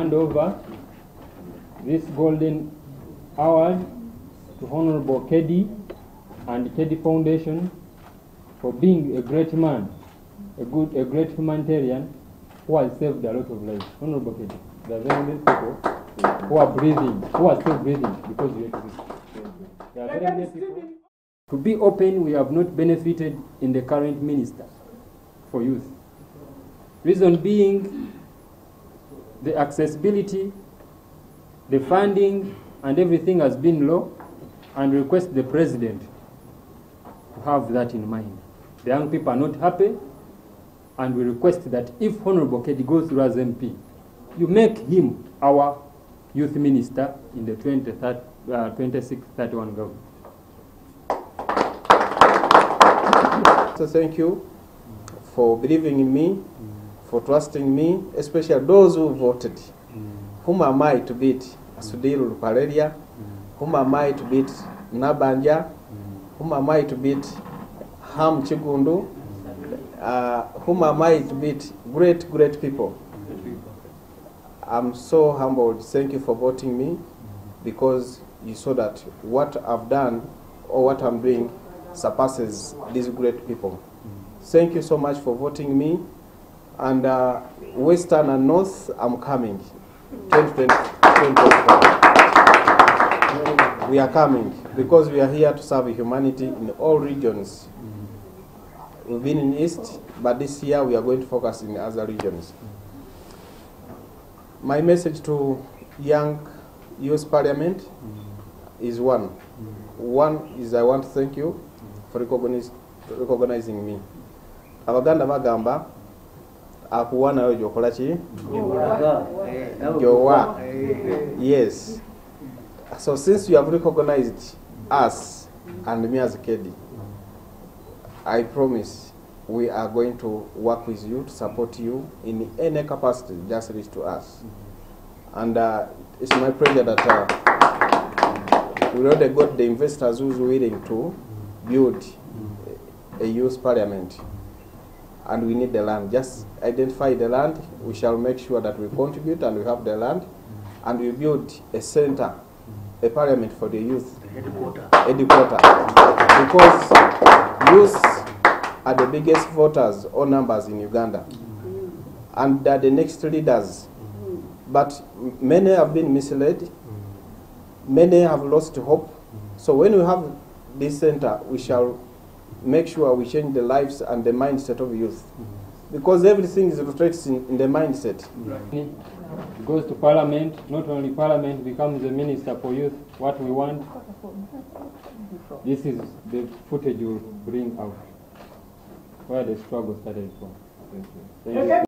hand over this golden award to Honorable Keddi and the Keddi Foundation for being a great man, a good, a great humanitarian who has saved a lot of lives. Honorable Keddi, there are very many people who are breathing, who are still breathing because you exist. There are very many people. To be open, we have not benefited in the current minister for youth. Reason being, the accessibility, the funding, and everything has been low, and request the president to have that in mind. The young people are not happy, and we request that if Honorable Keddi goes through as MP, you make him our youth minister in the 2030, uh, 26-31 government. So thank you for believing in me, for trusting me, especially those who voted. Mm. Whom am I to beat? Asudiru Ruparelia. Mm. Whom am I to beat? Nabbanja. Mm. Whom am I to beat? Ham Kiggundu. Uh, whom am I to beat? Great, great people. I'm so humbled. Thank you for voting me because you saw that what I've done or what I'm doing surpasses these great people. Thank you so much for voting me. And uh, Western and North, I'm coming. 2024. We are coming because we are here to serve humanity in all regions. We've been in East, but this year we are going to focus in other regions. My message to young youth parliament is one. One is I want to thank you for recognizing me. Abaganda bagamba akuwa nayo gyokola ki? Gyowa. Yes. So since you have recognized us and me as Keddi I promise we are going to work with you to support you in any capacity just reach to us. And uh, it's my pleasure that uh, we already got the investors who's willing to build a youth parliament and we need the land. Just identify the land. We shall make sure that we contribute and we have the land, and we build a center, a parliament for the youth, Headquarter. headquarter, because youth are the biggest voters or numbers in Uganda, and they're the next leaders. But many have been misled. Many have lost hope. So when we have this center, we shall make sure we change the lives and the mindset of youth. Because everything is reflected in, in the mindset. He goes to parliament, not only parliament, becomes the minister for youth, what we want. This is the footage you bring out, where the struggle started from. Thank you.